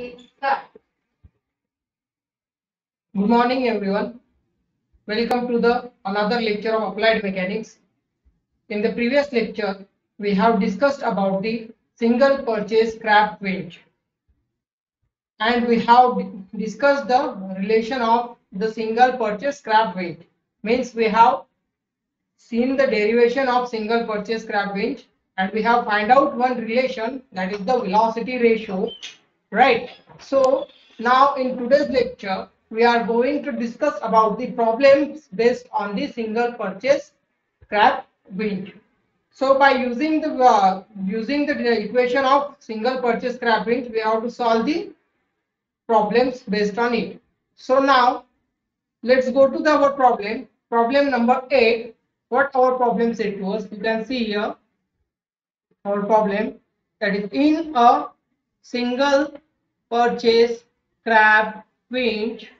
Good morning everyone. Welcome to the another lecture of applied mechanics. In the previous lecture, we have discussed about the single purchase crab winch. And we have discussed the relation of the single purchase crab winch. Means we have seen the derivation of single purchase crab winch and we have find out one relation that is the velocity ratio right. So now in today's lecture we are going to discuss about the problems based on the single purchase crab winch so by using the uh, using the equation of single purchase crab winch we have to solve the problems based on it. So now let's go to the our problem. Problem number 8 what our problem said was you can see here our problem that is in a single purchase crab winch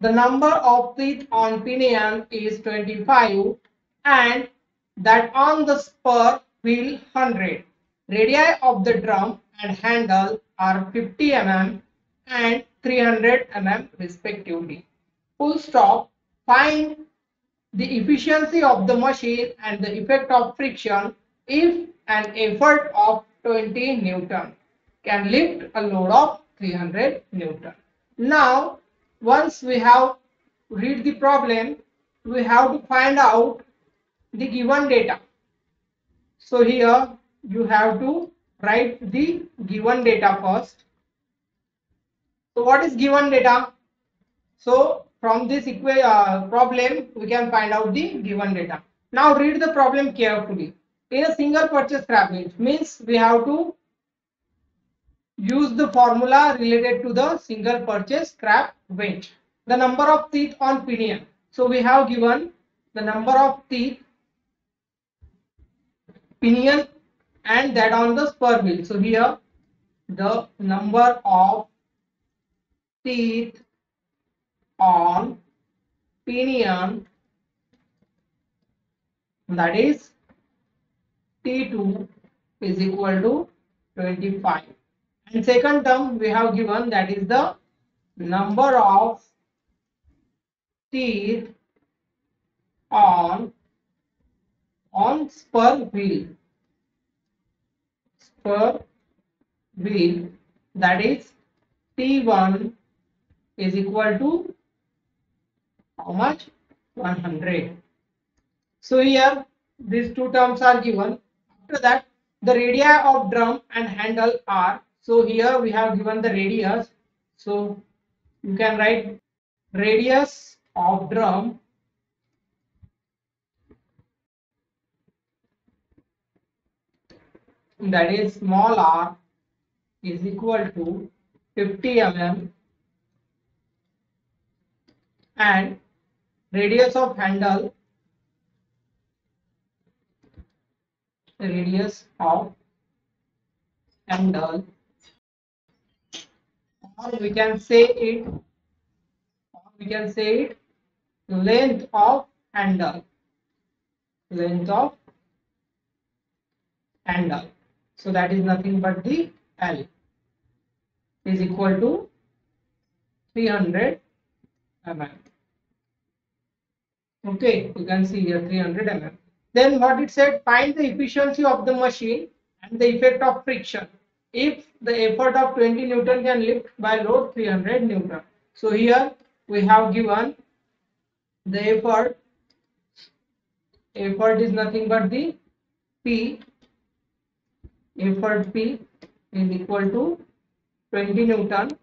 the number of teeth on pinion is 25 and that on the spur wheel 100 radii of the drum and handle are 50 mm and 300 mm respectively. Full stop. Find the efficiency of the machine and the effect of friction. If an effort of 20 Newton can lift a load of 300 Newton. Now, once we have read the problem, we have to find out the given data. So here you have to write the given data first. So what is given data? So from this uh, problem, we can find out the given data. Now read the problem carefully in a single purchase crab winch means we have to use the formula related to the single purchase crab winch the number of teeth on pinion. So we have given the number of teeth pinion and that on the spur wheel so here the number of teeth on pinion that is T2 is equal to 25. And second term we have given that is the number of teeth on on spur wheel. Spur wheel that is T1 is equal to how much? 100 so here these two terms are given after that the radii of drum and handle are so here we have given the radius. So you can write radius of drum that is small r is equal to 50 mm and radius of handle radius of handle or we can say it we can say it length of handle length of handle so that is nothing but the L. Is equal to 300 mm okay you can see here 300 mm then what it said, find the efficiency of the machine and the effect of friction. If the effort of 20 Newton can lift by load 300 Newton. So here we have given the effort. Effort is nothing but the P. Effort P is equal to 20 Newton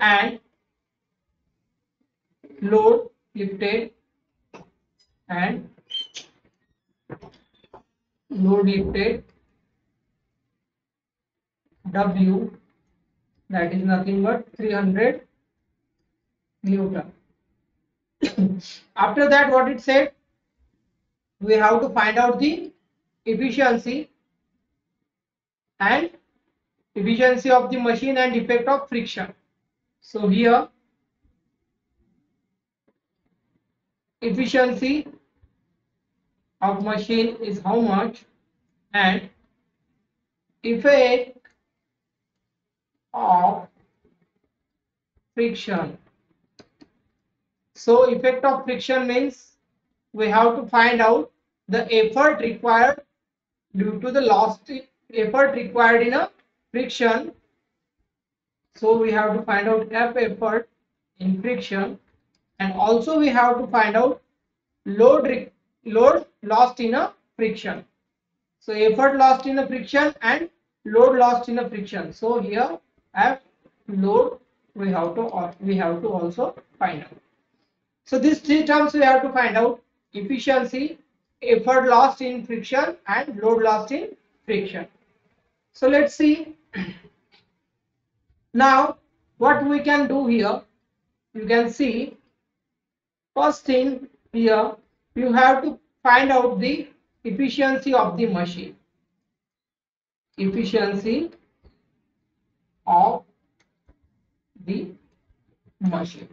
and load lifted and load lifted W that is nothing but 300 Newton. After that what it said we have to find out the efficiency and efficiency of the machine and effect of friction. So here efficiency of machine is how much and effect of friction. So effect of friction means we have to find out the effort required due to the lost effort required in a friction. So we have to find out F effort in friction and also we have to find out load load lost in a friction. So effort lost in a friction and load lost in a friction. So here F load we have to uh, we have to also find out. So these three terms we have to find out efficiency, effort lost in friction and load lost in friction. So let's see. now what we can do here, you can see first thing here you have to find out the efficiency of the machine. Efficiency of the machine.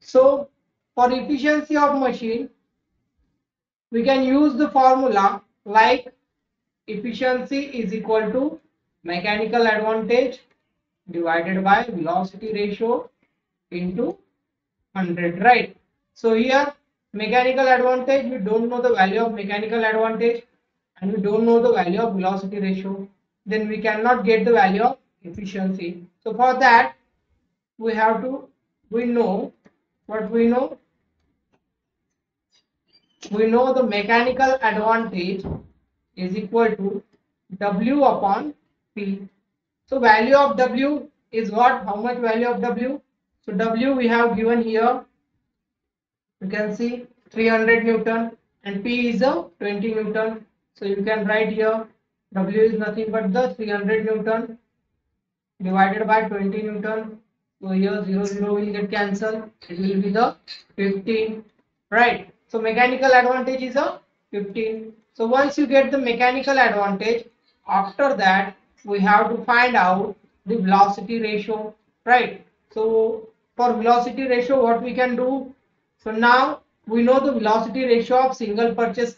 So for efficiency of machine, we can use the formula like efficiency is equal to mechanical advantage divided by velocity ratio into 100, right? So here mechanical advantage, we don't know the value of mechanical advantage and we don't know the value of velocity ratio. Then we cannot get the value of efficiency. So for that, we have to, we know what we know we know the mechanical advantage is equal to W upon P. So value of W is what? How much value of W? So W we have given here. You can see 300 Newton and P is a 20 Newton. So you can write here W is nothing but the 300 Newton divided by 20 Newton. So here 0 0 will get cancelled. It will be the 15. Right. So mechanical advantage is a 15. So once you get the mechanical advantage, after that we have to find out the velocity ratio, right? So for velocity ratio, what we can do? So now we know the velocity ratio of single purchase.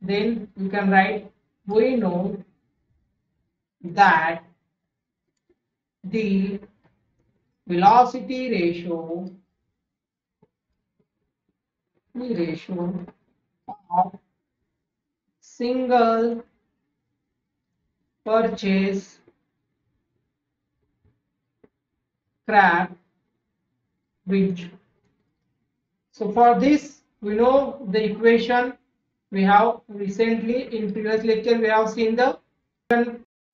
Then we can write, we know that the velocity ratio the ratio of single purchase crab winch. So for this, we know the equation we have recently in previous lecture we have seen the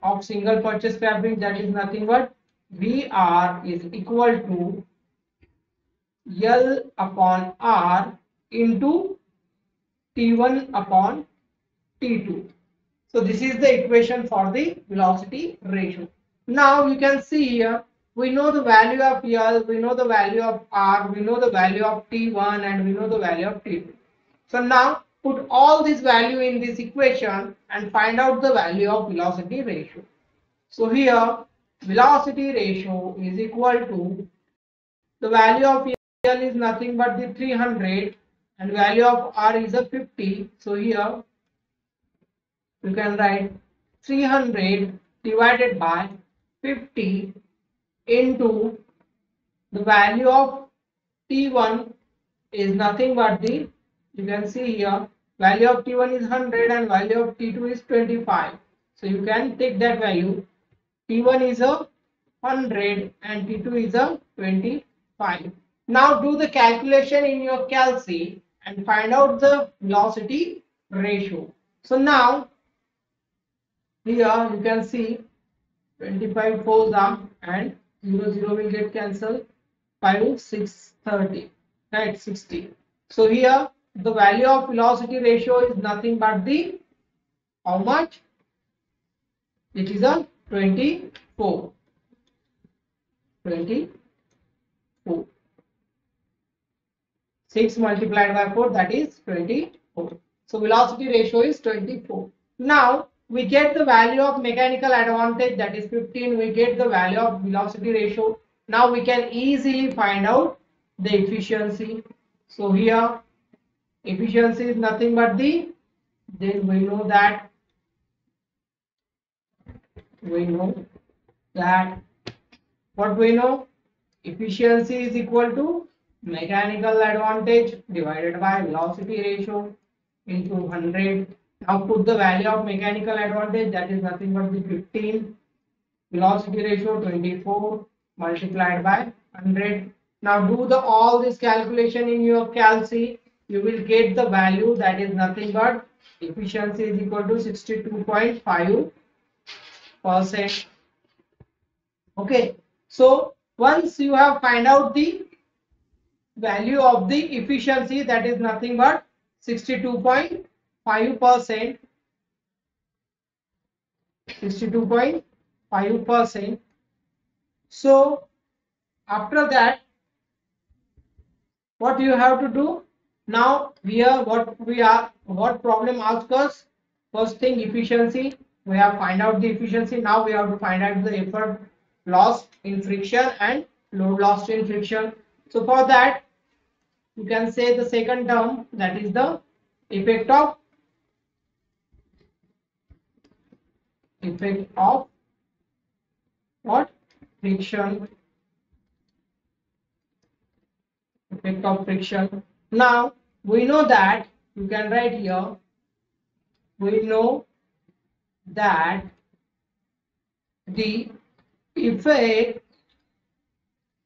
of single purchase winch that is nothing but VR is equal to L upon R into T1 upon T2. So this is the equation for the velocity ratio. Now you can see here, we know the value of L, we know the value of R, we know the value of T1 and we know the value of T2. So now put all this value in this equation and find out the value of velocity ratio. So here velocity ratio is equal to the value of L is nothing but the 300 and value of r is a 50 so here you can write 300 divided by 50 into the value of t1 is nothing but the you can see here value of t1 is 100 and value of t2 is 25 so you can take that value. T1 is a 100 and t2 is a 25 now do the calculation in your calci and find out the velocity ratio. So now here you can see 25 fours and 0 0 will get cancelled 5 6 30 right 60 so here the value of velocity ratio is nothing but the how much it is a 24 24 6 multiplied by 4 that is 24. So velocity ratio is 24. Now we get the value of mechanical advantage that is 15. We get the value of velocity ratio. Now we can easily find out the efficiency. So here efficiency is nothing but the then we know that we know that what we know efficiency is equal to mechanical advantage divided by velocity ratio into 100 now put the value of mechanical advantage that is nothing but the 15 velocity ratio 24 multiplied by 100 now do the all this calculation in your calc. You will get the value that is nothing but efficiency is equal to 62.5 percent. Okay. So once you have find out the value of the efficiency that is nothing but 62.5 percent 62.5 percent. So after that what you have to do? Now here what we are what problem asks us? First thing efficiency. We have find out the efficiency. Now we have to find out the effort lost in friction and load lost in friction. So for that you can say the second term that is the effect of effect of what? Friction. Effect of friction. Now we know that you can write here we know that the effect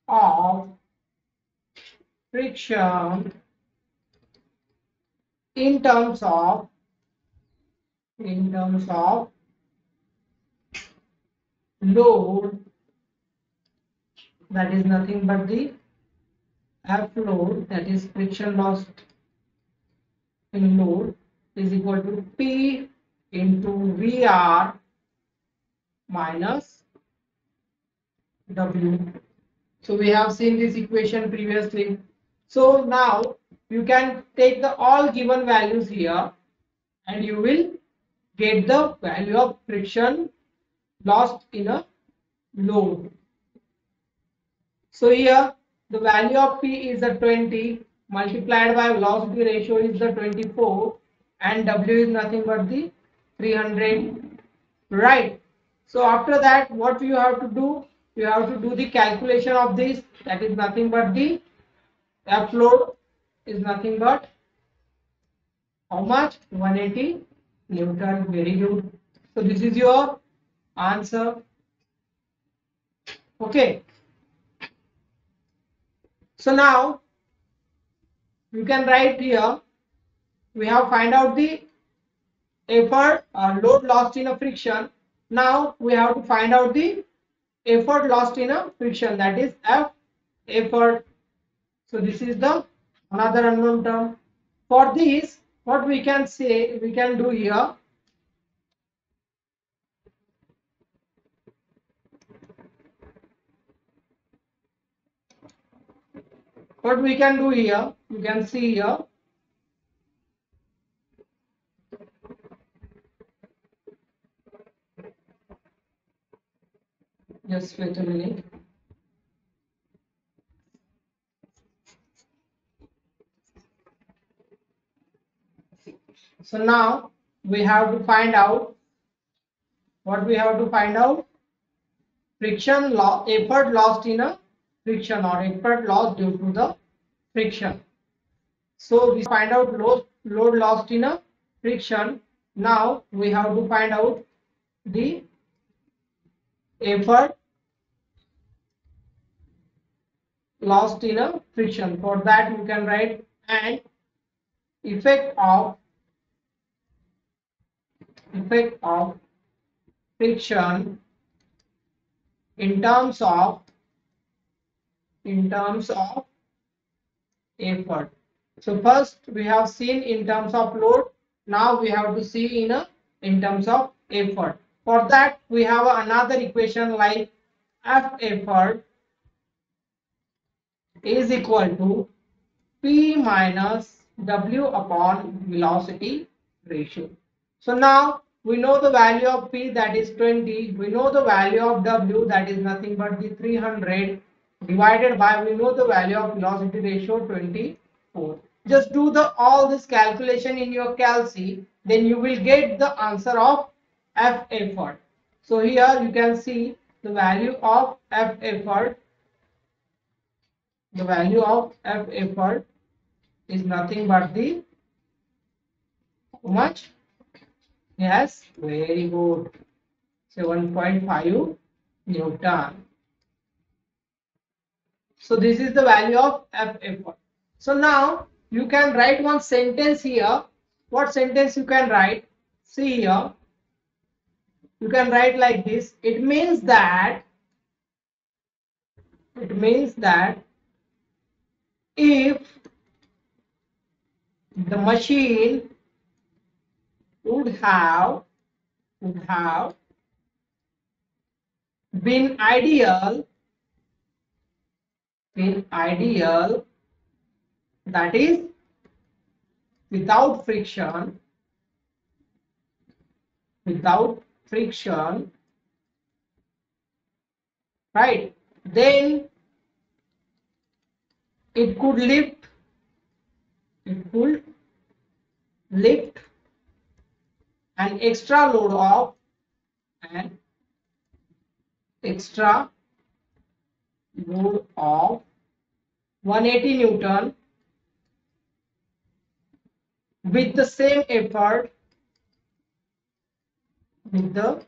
of friction in terms of in terms of load that is nothing but the F load that is friction loss in load is equal to P into VR minus W. So we have seen this equation previously. So now you can take the all given values here and you will get the value of friction lost in a load. So here the value of P is the 20 multiplied by velocity ratio is the 24 and W is nothing but the 300 right. So after that what you have to do you have to do the calculation of this that is nothing but the F load is nothing but how much 180 Newton very good. So this is your answer. Okay. So now you can write here we have find out the effort uh, load lost in a friction. Now we have to find out the effort lost in a friction that is F effort. So this is the another unknown term. For this what we can say we can do here what we can do here you can see here. Just wait a minute. So now we have to find out what we have to find out? Friction loss effort lost in a friction or effort loss due to the friction. So we find out load, load lost in a friction. Now we have to find out the effort lost in a friction. For that you can write and effect of effect of friction in terms of in terms of effort. So first we have seen in terms of load. Now we have to see in a in terms of effort. For that we have another equation like F effort is equal to P minus W upon velocity ratio. So now we know the value of P that is 20. We know the value of W that is nothing but the 300 divided by we know the value of velocity ratio 24 just do the all this calculation in your calc then you will get the answer of f effort so here you can see the value of F effort, the value of F effort is nothing but the how much? Yes, very good. 7.5 Newton. So this is the value of F effort. So now you can write one sentence here. What sentence you can write? See here. You can write like this. It means that it means that if the machine would have would have been ideal been ideal that is without friction without friction right then it could lift it could lift an extra load of an extra load of 180 newton with the same effort with the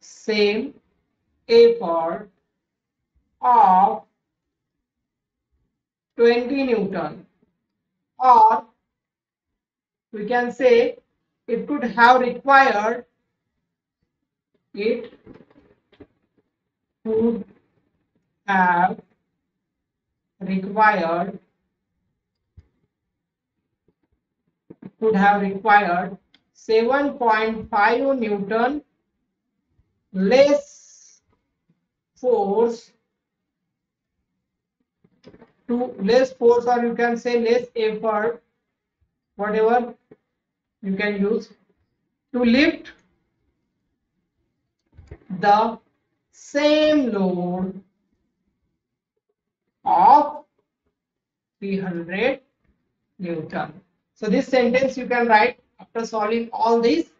same effort of 20 newton. Or we can say it could have required it could have required could have required 7.5 newton less force to less force or you can say less effort whatever you can use to lift the same load of 300 newton. So this sentence you can write after solving all these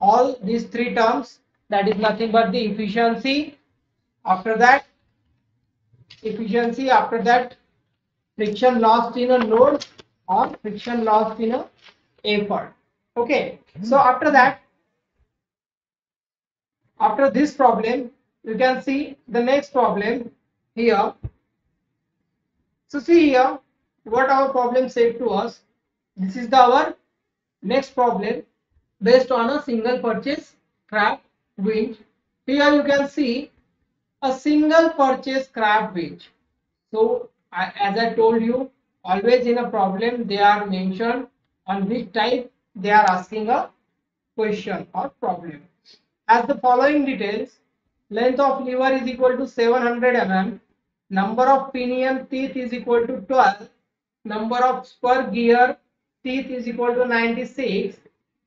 all these three terms. That is nothing but the efficiency after that. Efficiency after that friction lost in a load or friction lost in a effort. Okay so after that after this problem you can see the next problem here. So see here what our problem said to us this is the our next problem based on a single purchase crab winch. Here you can see a single purchase crab winch. So I, as i told you always in a problem they are mentioned on which type they are asking a question or problem. As the following details length of lever is equal to 700 mm number of pinion teeth is equal to 12 number of spur gear teeth is equal to 96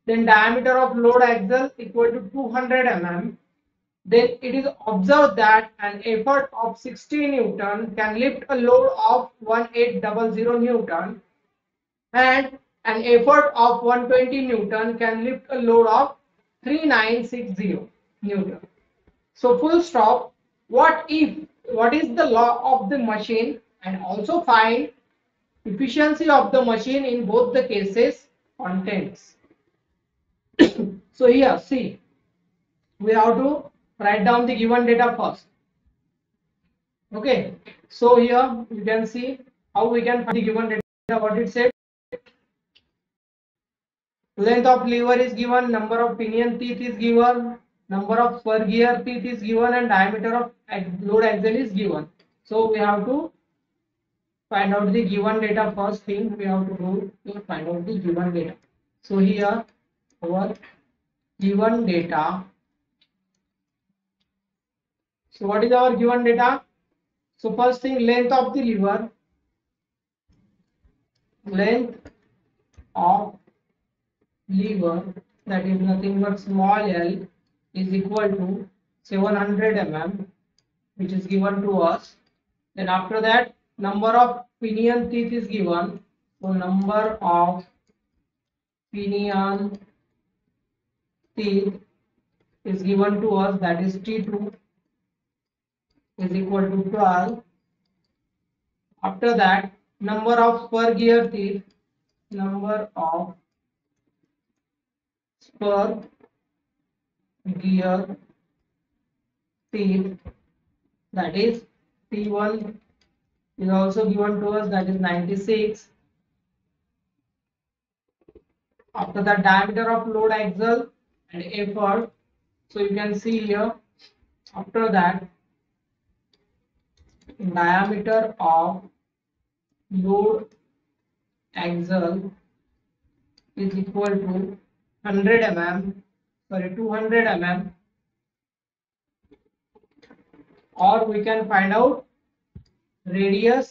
then diameter of load axle equal to 200 mm. Then it is observed that an effort of 60 newton can lift a load of 1800 newton. And an effort of 120 newton can lift a load of 3960 newton. So full stop. What if what is the law of the machine? And also find efficiency of the machine in both the cases contents. So here see we have to write down the given data first. Okay so here you can see how we can find the given data. What it said? Length of lever is given number of pinion teeth is given number of spur gear teeth is given and diameter of load axle is given. So we have to find out the given data first thing. We have to do to find out the given data. So here our given data. So what is our given data? So first thing length of the lever, length of lever that is nothing but small l is equal to 700 mm which is given to us. Then after that number of pinion teeth is given. So number of pinion teeth is given to us that is T2 is equal to 12. After that, number of spur gear teeth, number of spur gear teeth that is T1 is also given to us that is 96 after the diameter of load axle and effort so you can see here after that diameter of load axle is equal to 100 mm sorry 200 mm or we can find out radius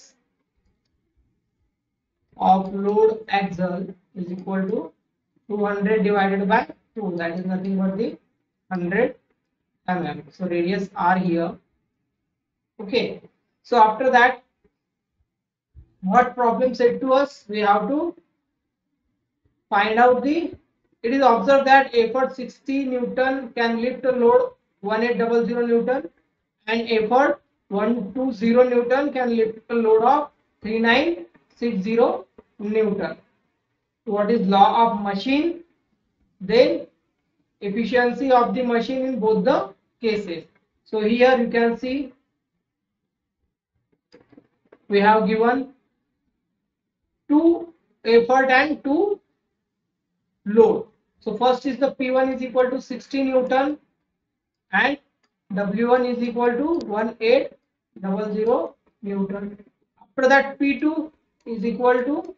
of load axle is equal to 200 divided by 2 that is nothing but the 100 mm so radius r here. Okay. So after that what problem said to us? We have to find out the it is observed that effort 60 newton can lift a load 1800 newton and effort 120 newton can lift a load of 3960 newton. What is law of machine? Then efficiency of the machine in both the cases. So here you can see we have given two effort and two load so first is the p1 is equal to 60 newton and w1 is equal to 1800 newton after that p2 is equal to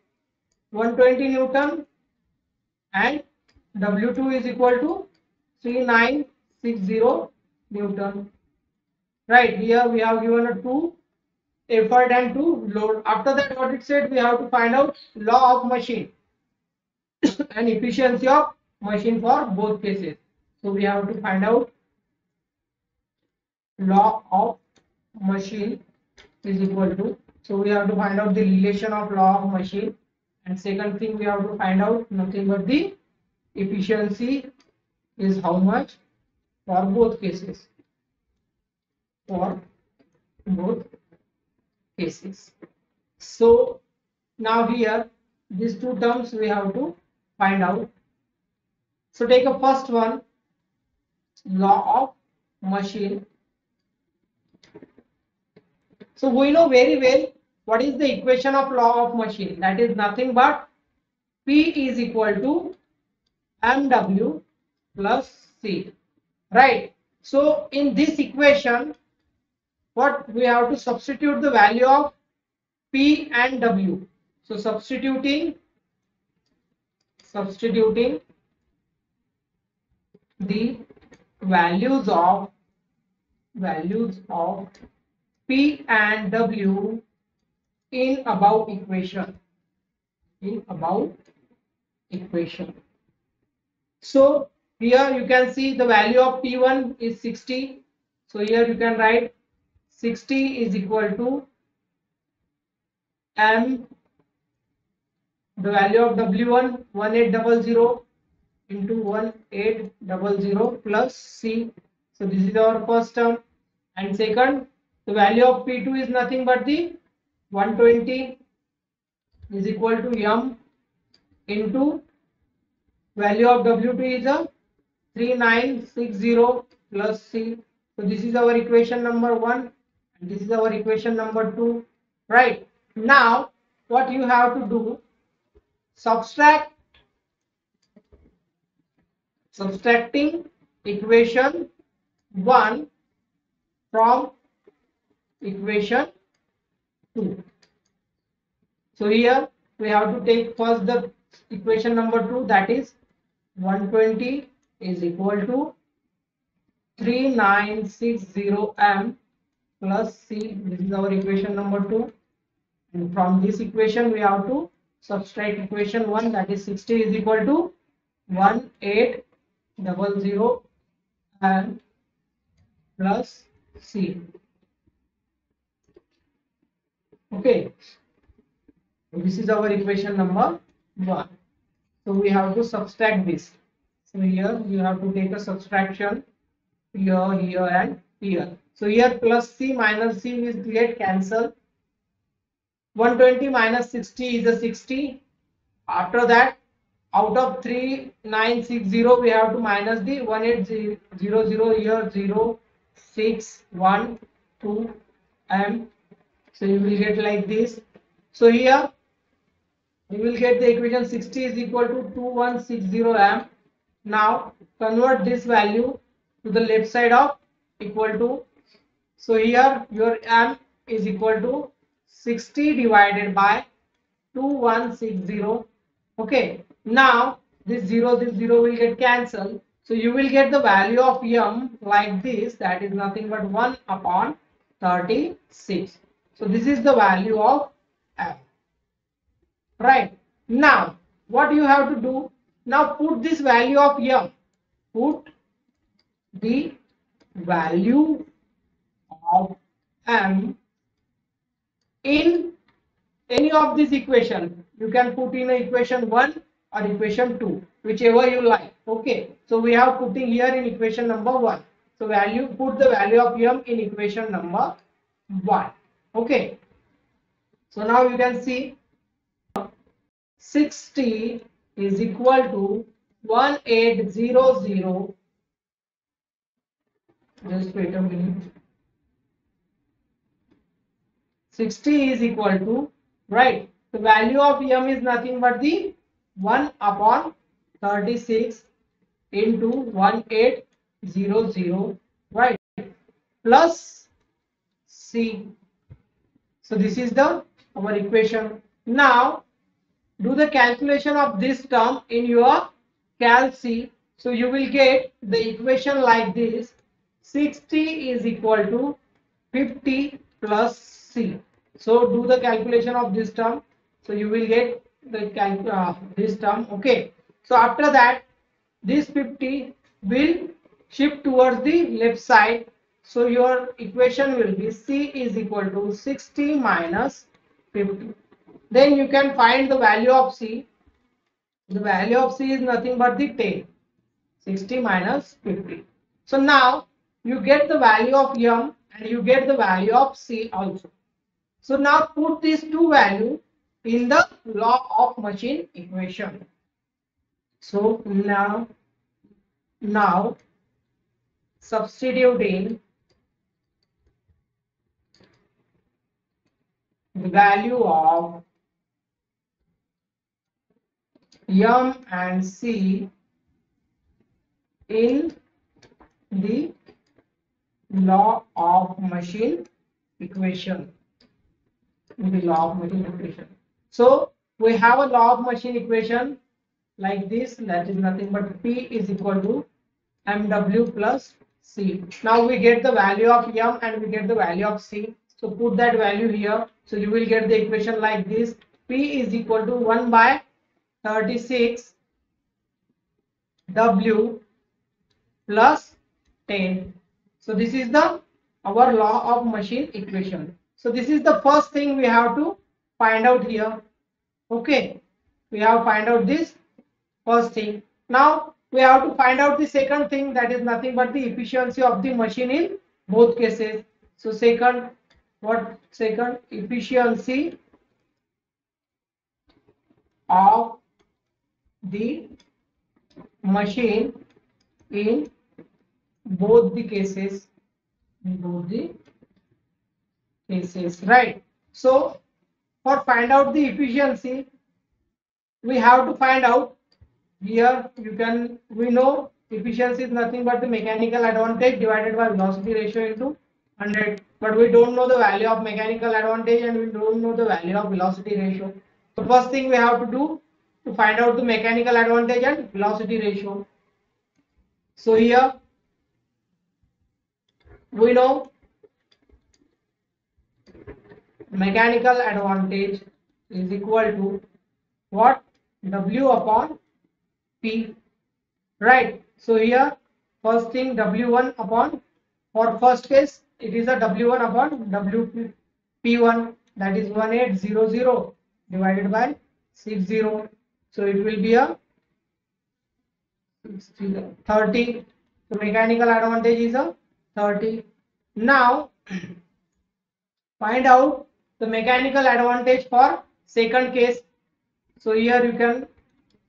120 Newton and W2 is equal to 3960 Newton. Right here we have given a 2 effort and 2 load. After that what it said we have to find out law of machine and efficiency of machine for both cases. So we have to find out law of machine is equal to so we have to find out the relation of law of machine. And second thing we have to find out nothing but the efficiency is how much for both cases. For both cases. So now here these two terms we have to find out so take a first one. Law of machine. So we know very well what is the equation of law of machine. That is nothing but p is equal to mw plus c. Right. So in this equation what we have to substitute the value of p and w. So substituting substituting the values of values of p and w in above equation. In above equation. So here you can see the value of p1 is 60 so here you can write 60 is equal to m. The value of w1 1800 into 1800 plus c so this is our first term and second the value of p2 is nothing but the 120 is equal to m into value of W2 is a 3960 plus C. So this is our equation number one and this is our equation number two. Right. Now what you have to do subtract subtracting equation 1 from equation 2. So here we have to take first the equation number 2 that is 120 is equal to 3960m plus c this is our equation number 2 and from this equation we have to subtract equation 1 that is 60 is equal to 1800 and plus c okay this is our equation number one so we have to subtract this so here you have to take a subtraction here, here and here. So here plus C minus C is get cancelled. 120 minus 60 is a 60. After that, out of 3960, we have to minus the 1800 here 0, 6, 1, 2, and so you will get like this. So here you will get the equation 60 is equal to 2160 amp. Now convert this value to the left side of equal to. So here your amp is equal to 60 divided by 2160. Okay. Now this 0 this 0 will get cancelled. So you will get the value of m like this that is nothing but 1 upon 36. So this is the value of m. Right. Now what you have to do? Now put this value of m. Put the value of m in any of this equation. You can put in equation 1 or equation 2 whichever you like. Okay. So we have putting here in equation number 1 so value put the value of m in equation number 1 okay. So now you can see 60 is equal to 1800 just wait a minute. 60 is equal to right. The value of m is nothing but the 1 upon 36 into 1800 right? Plus c. So this is the our equation. Now do the calculation of this term in your cal c. So you will get the equation like this. 60 is equal to 50 plus c. So do the calculation of this term. So you will get the uh, this term okay. So after that this 50 will shift towards the left side. So your equation will be c is equal to 60 minus 50 then you can find the value of c. The value of c is nothing but the 10 60 minus 50 so now you get the value of m and you get the value of c also. So now put these two values in the law of machine equation. So now, now substituting the value of m and c in the law of machine equation in the law of machine equation so we have a law of machine equation like this that is nothing but P is equal to MW plus C. Now we get the value of M and we get the value of C. So put that value here. So you will get the equation like this. P is equal to 1 by 36 W plus 10. So this is the our law of machine equation. So this is the first thing we have to find out here. Okay we have find out this first thing. Now we have to find out the second thing that is nothing but the efficiency of the machine in both cases. So second what second? Efficiency of the machine in both the cases. In both the cases right. So for find out the efficiency we have to find out. Here you can we know efficiency is nothing but the mechanical advantage divided by velocity ratio into 100 but we don't know the value of mechanical advantage and we don't know the value of velocity ratio. So first thing we have to do to find out the mechanical advantage and velocity ratio. So here we know mechanical advantage is equal to what? W upon p. Right. So here first thing w1 upon for first case it is a w1 upon w p1 that is 1800 divided by 60 so it will be a 30 So mechanical advantage is a 30. Now find out the mechanical advantage for second case. So here you can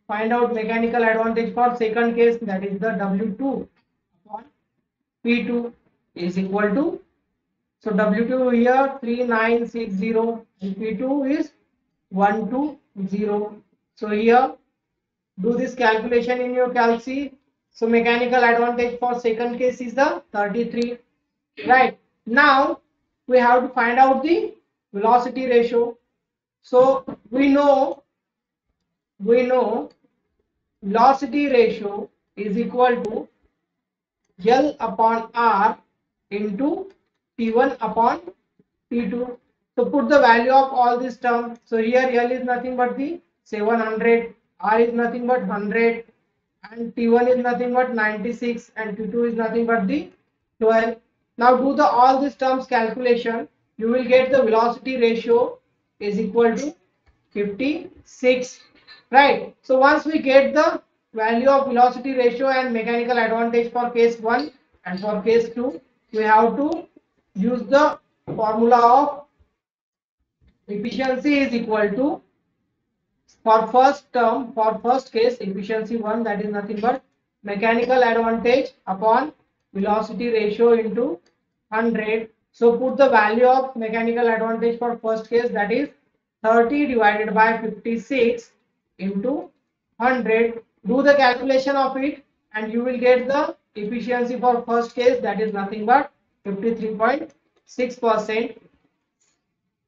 find out mechanical advantage for second case that is the W2 upon P2 is equal to so W2 here 3960 and P2 is 120. So here do this calculation in your calc So mechanical advantage for second case is the 33. Right. Now we have to find out the velocity ratio. So we know we know velocity ratio is equal to L upon R into T1 upon T2. So put the value of all these terms. So here L is nothing but the 700, R is nothing but 100 and T1 is nothing but 96 and T2 is nothing but the 12. Now do the all these terms calculation. You will get the velocity ratio is equal to 56 right? So once we get the value of velocity ratio and mechanical advantage for case 1 and for case 2 we have to use the formula of efficiency is equal to for first term for first case efficiency 1 that is nothing but mechanical advantage upon velocity ratio into 100 so put the value of mechanical advantage for first case that is 30 divided by 56 into 100 do the calculation of it and you will get the efficiency for first case that is nothing but 53.6 percent.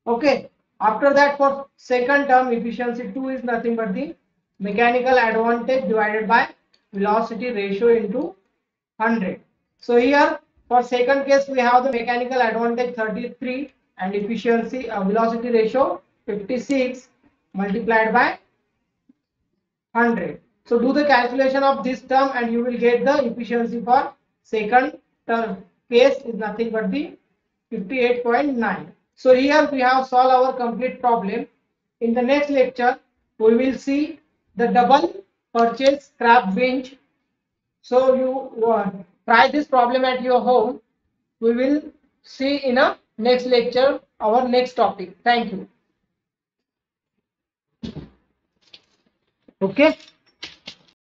Okay. After that for second term efficiency 2 is nothing but the mechanical advantage divided by velocity ratio into 100 so here for second case we have the mechanical advantage 33 and efficiency uh, velocity ratio 56 multiplied by 100. So do the calculation of this term and you will get the efficiency for second term case is nothing but the 58.9. So here we have solved our complete problem. In the next lecture, we will see the double purchase crab winch. So you uh, try this problem at your home. We will see in a next lecture our next topic. Thank you. Okay.